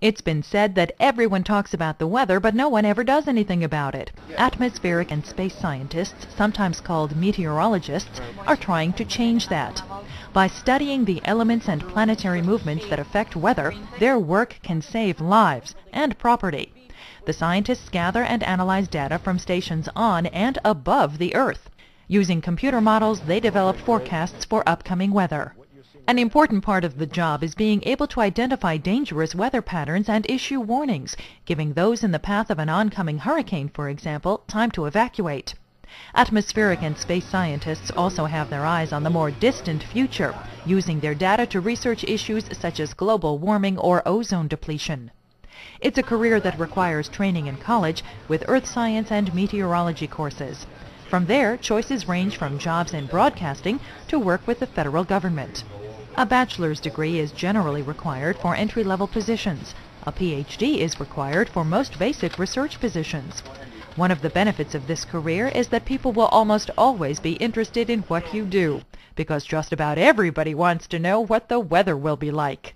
It's been said that everyone talks about the weather, but no one ever does anything about it. Atmospheric and space scientists, sometimes called meteorologists, are trying to change that. By studying the elements and planetary movements that affect weather, their work can save lives and property. The scientists gather and analyze data from stations on and above the Earth. Using computer models, they develop forecasts for upcoming weather. An important part of the job is being able to identify dangerous weather patterns and issue warnings, giving those in the path of an oncoming hurricane, for example, time to evacuate. Atmospheric and space scientists also have their eyes on the more distant future, using their data to research issues such as global warming or ozone depletion. It's a career that requires training in college with earth science and meteorology courses. From there, choices range from jobs in broadcasting to work with the federal government. A bachelor's degree is generally required for entry-level positions. A PhD is required for most basic research positions. One of the benefits of this career is that people will almost always be interested in what you do, because just about everybody wants to know what the weather will be like.